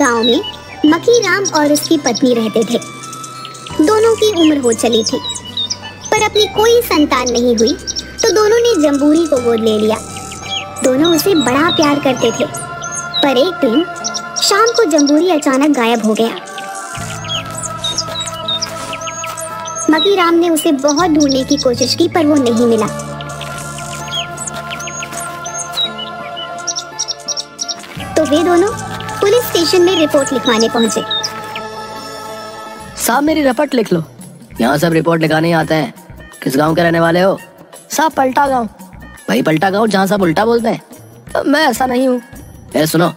गाँव में मकी राम और उसकी पत्नी रहते थे। दोनों की उम्र हो चली थी, पर अपनी कोई संतान नहीं हुई तो दोनों ने जम्बूरी को गोद ले लिया। दोनों उसे बड़ा प्यार करते थे, पर एक दिन शाम को जम्बूरी अचानक गायब हो गया। मकी राम ने उसे बहुत ढूँढने की कोशिश की, पर वो नहीं मिला। तो वे दोनों पुलिस स्टेशन में रिपोर्ट लिखवाने पहुँचे। साहब मेरी रिपोर्ट लिख लो। यहाँ सब रिपोर्ट लिखाने आते हैं। किस गाँव के रहने वाले हो? साहब पलटा गाँव। भाई पलटा गाँव जहाँ सब उल्टा बोलते हैं। मैं ऐसा नहीं हूँ। ए सुनो।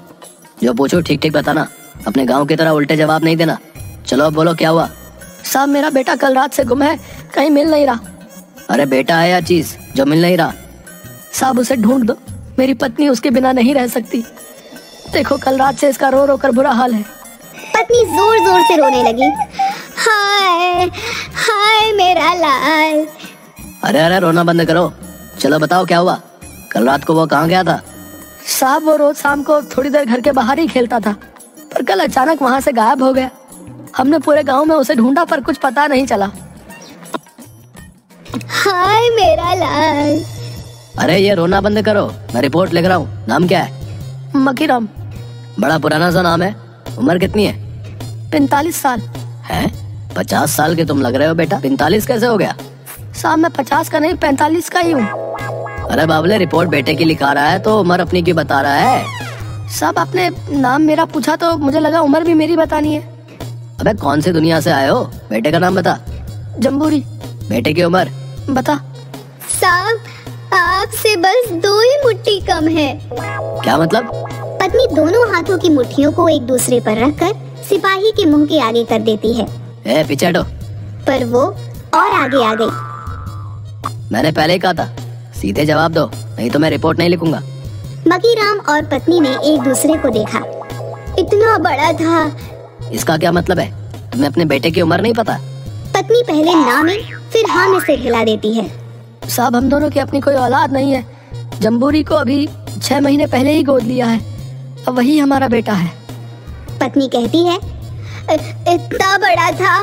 जो पूछो ठीक ठीक बताना। अपने गाँव की तरह उल्टे जवाब नहीं देना। चलो अब बोलो क्या हुआ? साहब मेरा बेटा कल रात से गुम है। कहीं मिल नहीं रहा। अरे बेटा है या चीज़? जो मिल नहीं रहा। साहब उसे ढूंढ दो। मेरी पत्नी उसके बिना नहीं रह सकती। देखो कल रात से इसका रो रो कर बुरा हाल है। पत्नी ज़ोर ज़ोर से रोने लगी। हाय हाय मेरा लाल। अरे अरे रोना बंद करो। चलो बताओ क्या हुआ? कल रात को वो कहाँ गया था? साहब वो रोज शाम को थोड़ी देर घर के बाहर ही खेलता था पर कल अचानक वहाँ से गायब हो गया। हमने पूरे गाँव में उसे ढूंढा पर कुछ पता नहीं चला। हाय मेरा लाल। अरे ये रोना बंद करो। मैं रिपोर्ट लिख रहा हूँ। नाम क्या है? मकीराम। बड़ा पुराना सा नाम है। उम्र कितनी है? पैंतालीस साल। है? पचास साल के तुम लग रहे हो बेटा। पैंतालीस कैसे हो गया? साहब मैं पचास का नहीं पैंतालीस का ही हूँ। अरे बाबले रिपोर्ट बेटे की लिखा रहा है तो उम्र अपनी की बता रहा है। साहब आपने नाम मेरा पूछा तो मुझे लगा उम्र भी मेरी बतानी है। अबे कौन सी दुनिया से आए हो? बेटे का नाम बता। जम्बूरी। बेटे की उम्र? बता। साहब आपसे बस दो ही मुट्ठी कम है। क्या मतलब? पत्नी दोनों हाथों की मुट्ठियों को एक दूसरे पर रखकर सिपाही के मुँह के आगे कर देती है। ए पीछे हटो। पर वो और आगे आ गई। मैंने पहले ही कहा था सीधे जवाब दो नहीं तो मैं रिपोर्ट नहीं लिखूँगा। मकी राम और पत्नी ने एक दूसरे को देखा। इतना बड़ा था। इसका क्या मतलब है? तुम्हें अपने बेटे की उम्र नहीं पता? पत्नी पहले ना में फिर हाँ में सिर हिला देती है। साहब हम दोनों की अपनी कोई औलाद नहीं है। जम्बूरी को अभी छह महीने पहले ही गोद लिया है। वही हमारा बेटा है। पत्नी कहती है इतना बड़ा था।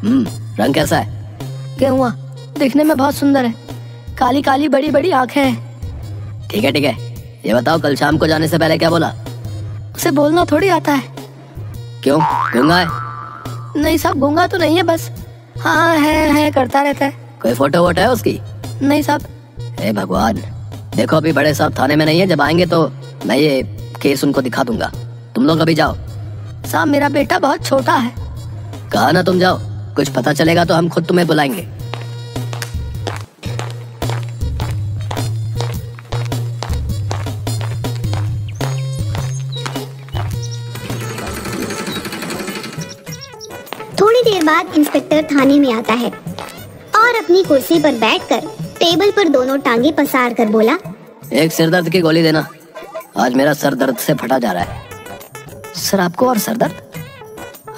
हम्म रंग कैसा है? क्या हुआ? दिखने में बहुत सुंदर है। काली काली बड़ी बड़ी आँखें हैं। ठीक है ठीक है। ये बताओ कल शाम को जाने से पहले क्या बोला? उसे बोलना थोड़ी आता है। क्यों? गूँगा है? नहीं साहब गूँगा तो नहीं है बस। हाँ है है करता रहता है। कोई फ़ोटो वोटो है उसकी? नहीं साहब। हे भगवान देखो अभी बड़े साहब थाने में नहीं है जब आएँगे तो मैं ये केस उनको दिखा दूँगा। तुम लोग अभी जाओ। साहब मेरा बेटा बहुत छोटा है। कहा ना तुम जाओ। कुछ पता चलेगा तो हम खुद तुम्हें बुलाएँगे। थोड़ी देर बाद इंस्पेक्टर थाने में आता है और अपनी कुर्सी पर बैठकर टेबल पर दोनों टांगे पसार कर बोला एक सिरदर्द की गोली देना। आज मेरा सर दर्द से फटा जा रहा है। सर, आपको और सर दर्द?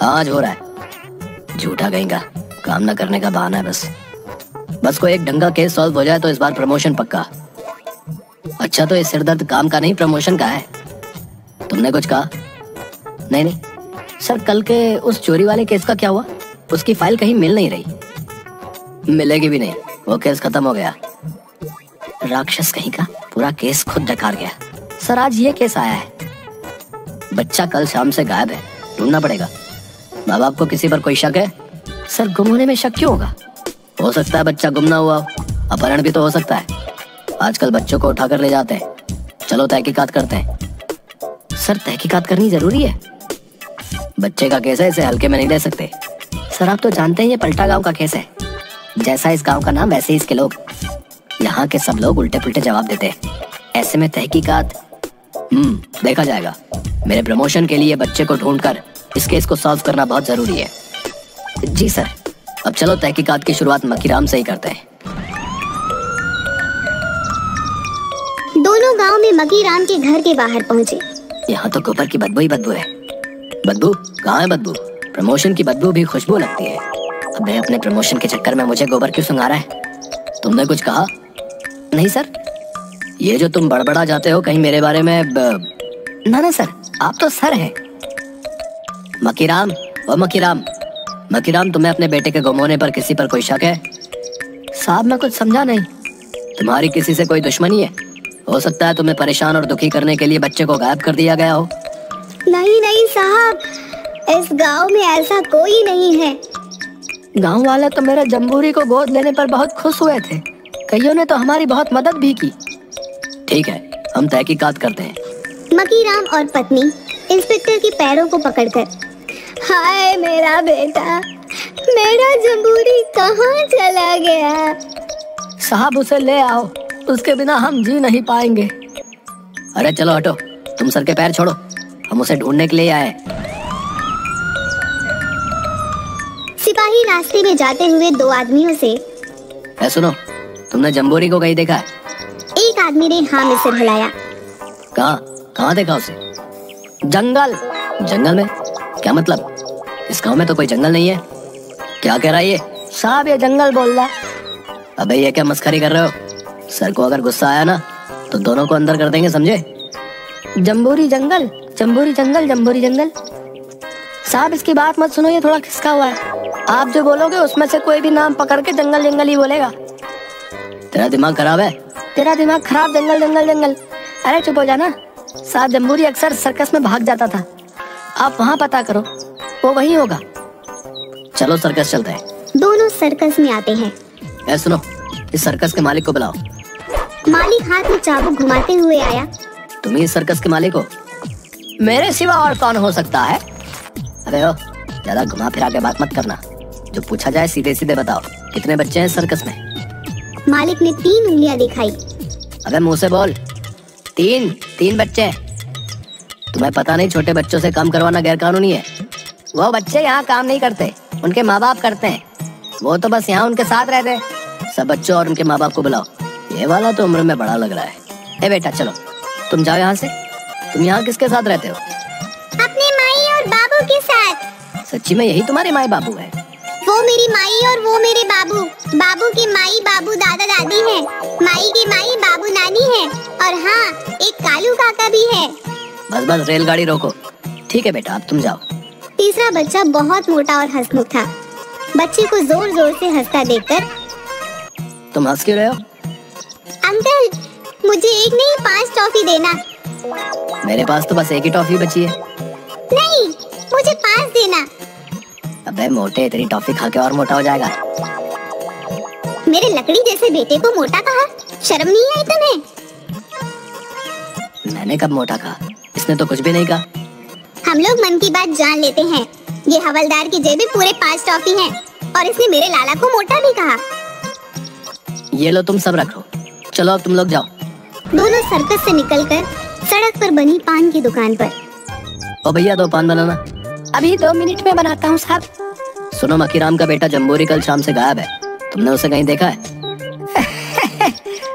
आज हो रहा है। झूठा कहीं का काम ना करने का बहाना है बस। बस कोई एक ढंगा केस सॉल्व हो जाए तो इस बार प्रमोशन पक्का। अच्छा तो ये सिर दर्द काम का नहीं, प्रमोशन का है। तुमने कुछ कहा? नहीं नहीं। सर, कल के उस चोरी वाले केस का क्या हुआ? उसकी फ़ाइल कहीं मिल नहीं रही। मिलेगी भी नहीं। वो केस खत्म हो गया। राक्षस कहीं का? पूरा केस खुद डकार गया। सर आज ये केस आया है? बच्चा कल शाम से गायब है, ढूंढना पड़ेगा। माँ बाप को किसी पर कोई शक है? सर, गुम होने में शक क्यों होगा? हो सकता है बच्चा गुम ना हुआ अपहरण भी तो हो सकता है। आजकल बच्चों को उठाकर ले जाते हैं। चलो, तहकीकात करते हैं। सर, तहकीकात करनी ज़रूरी है। बच्चे का केस है, इसे हल्के में नहीं ले सकते। सर, आप तो जानते हैं ये पलटा गाँव का केस है। जैसा इस गाँव का नाम, वैसे ही इसके लोग। यहाँ के सब लोग उल्टे पुल्टे जवाब देते हैं। ऐसे में तहकीकात देखा जाएगा। मेरे प्रमोशन के लिए बच्चे को ढूंढकर इस केस को सॉल्व करना बहुत ज़रूरी है। जी सर अब चलो तहकीकात की शुरुआत मकीराम से ही करते हैं। दोनों गाँव में मकी राम के घर के बाहर पहुँचे। यहाँ तो गोबर की बदबू ही बदबू है। बदबू? कहाँ है बदबू? प्रमोशन की बदबू भी खुशबू लगती है। अबे अपने प्रमोशन के चक्कर में मुझे गोबर क्यों सुंघा रहा है? तुमने कुछ कहा? नहीं सर ये जो तुम बड़बड़ा जाते हो कहीं मेरे बारे में ब... ना ना सर आप तो सर हैं। मकीराम ओ मकीराम मकीराम तुम्हें अपने बेटे के गुम होने पर किसी पर कोई शक है? साहब मैं कुछ समझा नहीं। तुम्हारी किसी से कोई दुश्मनी है? हो सकता है तुम्हें परेशान और दुखी करने के लिए बच्चे को गायब कर दिया गया हो। नहीं नहीं साहब इस गाँव में ऐसा कोई नहीं है। गाँव वाले तो मेरे जम्बूरी को गोद लेने पर बहुत खुश हुए थे। कईयों ने तो हमारी बहुत मदद भी की। ठीक है हम तहकीकात करते हैं। मकीराम और पत्नी इंस्पेक्टर के पैरों को पकड़कर हाय मेरा बेटा मेरा जम्बूरी कहाँ चला गया? साहब उसे ले आओ उसके बिना हम जी नहीं पाएँगे। अरे चलो हटो तुम सर के पैर छोड़ो हम उसे ढूँढने के लिए आए। सिपाही रास्ते में जाते हुए दो आदमियों से ए सुनो तुमने जम्बूरी को कहीं देखा है? एक आदमी ने हाँ में सिर हिलाया कहाँ कहाँ देखा उसे जंगल। जंगल में? क्या मतलब? इस गाँव में तो कोई जंगल नहीं है। क्या कह रहा है ये? साहब, ये जंगल बोल रहा अबे, ये क्या मस्खरी कर रहे हो? सर को अगर गुस्सा आया ना तो दोनों को अंदर कर देंगे, समझे? जम्बूरी जंगल जम्बूरी जंगल जम्बूरी जंगल। साहब, इसकी बात मत सुनो, ये थोड़ा खिसका हुआ है। आप जो बोलोगे, उसमें से कोई भी नाम पकड़ के जंगल जंगल ही बोलेगा। तेरा दिमाग खराब है? तेरा दिमाग खराब जंगल जंगल जंगल अरे चुप हो जाना साहब जम्बूरी अक्सर सर्कस में भाग जाता था। आप वहाँ पता करो वो वही होगा। चलो सर्कस चलते हैं। दोनों सर्कस में आते हैं। ए सुनो इस सर्कस के मालिक को बुलाओ। मालिक हाथ में चाबुक घुमाते हुए आया। तुम ही सर्कस के मालिक हो। मेरे सिवा और कौन हो सकता है? अरे ज़्यादा घुमा फिरा के बात मत करना। जो पूछा जाए सीधे सीधे बताओ। कितने बच्चे हैं सर्कस में? मालिक ने तीन उंगलियाँ दिखाई। अबे मुँह से बोल। तीन तीन बच्चे। तुम्हें पता नहीं छोटे बच्चों से काम करवाना गैर कानूनी है। वो बच्चे यहाँ काम नहीं करते उनके माँ बाप करते हैं। वो तो बस यहाँ उनके साथ रहते हैं। सब बच्चों और उनके माँ बाप को बुलाओ। ये वाला तो उम्र में बड़ा लग रहा है। ए बेटा चलो। तुम जाओ यहाँ से। तुम यहाँ किसके साथ रहते हो? अपने माई और बाबू के साथ। सच्ची में यही तुम्हारे माए बाबू है। वो मेरी माई और माई की माई बाबू नानी है और हाँ एक कालू काका भी है। बस बस रेलगाड़ी रोको। ठीक है बेटा अब तुम जाओ। तीसरा बच्चा बहुत मोटा और हंसमुख था। बच्चे को ज़ोर ज़ोर से हंसता देखकर तुम हंस क्यों रहे हो? अंकल मुझे एक नहीं पाँच टॉफी देना। मेरे पास तो बस एक ही टॉफी बची है। नहीं मुझे पाँच देना। अबे मोटे इतनी टॉफी खा के और मोटा हो जाएगा। मेरे लकड़ी जैसे बेटे को मोटा कहा? शर्म नहीं आई तुम्हें? मैंने कब मोटा कहा? इसने तो कुछ भी नहीं कहा। हम लोग मन की बात जान लेते हैं। ये हवलदार की जेबी पूरे पाँच टॉफी हैं और इसने मेरे लाला को मोटा भी कहा। ये लो तुम सब रखो चलो अब तुम लोग जाओ। दोनों सर्कस से निकलकर सड़क पर बनी पान की दुकान पर। ओ भैया दो पान बनाना। अभी दो मिनट में बनाता हूँ साहब। सुनो मकीराम का बेटा जम्बूरी कल शाम से गायब है। तुमने उसे कहीं देखा है?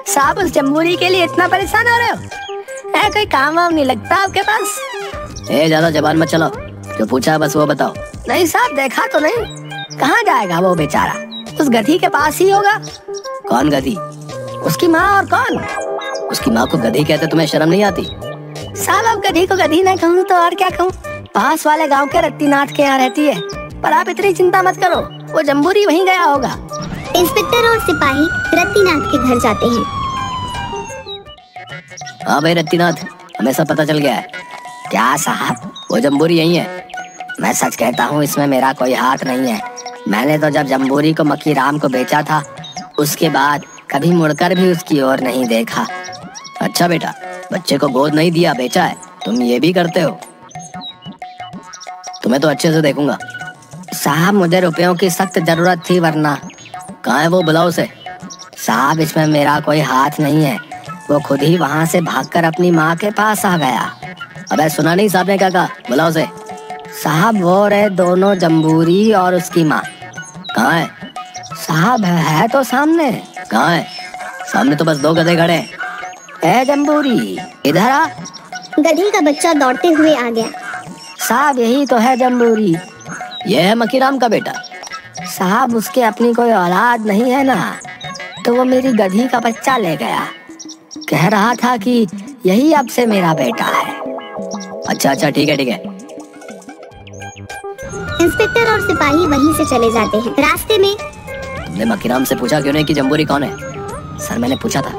साहब उस जम्बूरी के लिए इतना परेशान हो रहे हो? है कोई काम वाम नहीं लगता आपके पास? ए ज़्यादा जबान मत चलाओ। जो पूछा बस वो बताओ। नहीं साहब देखा तो नहीं। कहाँ जाएगा वो बेचारा? उस गधी के पास ही होगा। कौन गधी? उसकी माँ और कौन? उसकी माँ को गधी कहते तुम्हें शर्म नहीं आती? साहब अब गधी को गधी ना कहूँ तो और क्या कहूँ? पास वाले गाँव के रत्तीनाथ के यहाँ रहती है। पर आप इतनी चिंता मत करो वो जम्बूरी वहीं गया होगा। इंस्पेक्टर और सिपाही रत्तीनाथ के घर जाते हैं। हाँ भाई रत्तीनाथ, हमें सब पता चल गया है। क्या साहब, वो जम्बूरी यही है? मैं सच कहता हूँ, इसमें मेरा कोई हाथ नहीं है। मैंने तो जब जम्बूरी को मक्की राम को बेचा था, उसके बाद कभी मुड़कर भी उसकी ओर नहीं देखा। अच्छा बेटा, बच्चे को गोद नहीं दिया, बेचा है। तुम ये भी करते हो। तुम्हें तो अच्छे से देखूँगा। साहब, मुझे रुपयों की सख्त ज़रूरत थी, वरना कहाँ है वो बुलाओ से साहब इसमें मेरा कोई हाथ नहीं है। वो खुद ही वहाँ से भागकर अपनी माँ के पास आ गया। अबे सुना नहीं साहब ने क्या कहा? बुलाओ से साहब वो रहे दोनों जम्बूरी और उसकी माँ। कहाँ है? साहब है तो सामने। कहाँ है? सामने तो बस दो गधे खड़े हैं। जम्बूरी इधर आ। गधी का बच्चा दौड़ते हुए आ गया। साहब यही तो है जम्बूरी ये है मकीराम का बेटा। साहब उसके अपनी कोई औलाद नहीं है ना? तो वो मेरी गधी का बच्चा ले गया। कह रहा था कि यही अब से मेरा बेटा है। अच्छा अच्छा ठीक है ठीक है। इंस्पेक्टर और सिपाही वहीं से चले जाते हैं। रास्ते में तुमने मकीराम से पूछा क्यों नहीं कि जम्बूरी कौन है? सर मैंने पूछा था।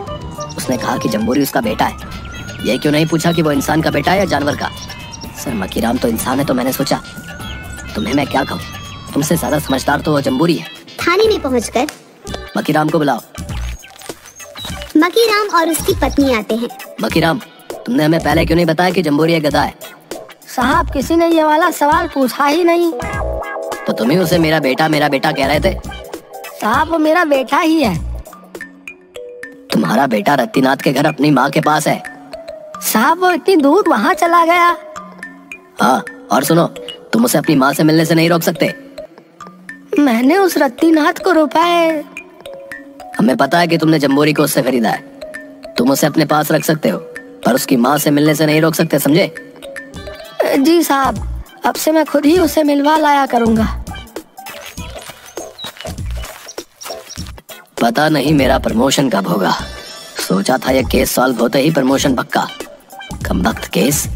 उसने कहा कि जम्बूरी उसका बेटा है। ये क्यों नहीं पूछा कि वो इंसान का बेटा है या जानवर का? सर मकीराम तो इंसान है तो मैंने सोचा तुम्हें मैं क्या कहूँ? तुमसे ज़्यादा समझदार तो वो जम्बूरी है। थाने में पहुंचकर मकीराम को बुलाओ। मकीराम और उसकी पत्नी आते हैं। मकीराम तुमने हमें पहले क्यों नहीं बताया कि जम्बूरी एक गधा है? साहब किसी ने ये वाला सवाल पूछा ही नहीं। तो तुम ही उसे मेरा बेटा मेरा बेटा कह रहे थे। साहब वो मेरा बेटा ही है। तुम्हारा बेटा रत्तीनाथ के घर अपनी माँ के पास है। साहब वो इतनी दूर वहाँ चला गया। हाँ और सुनो तुम उसे अपनी माँ से मिलने से नहीं रोक सकते। मैंने उस रत्तीनाथ को रुपए हमें पता है कि तुमने जम्बूरी को उससे खरीदा है। तुम उसे अपने पास रख सकते हो पर उसकी माँ से मिलने से नहीं रोक सकते समझे? जी साहब अब से मैं खुद ही उसे मिलवा लाया करूँगा। पता नहीं मेरा प्रमोशन कब होगा। सोचा था ये केस सॉल्व होते ही प्रमोशन पक्का। कम वक्त केस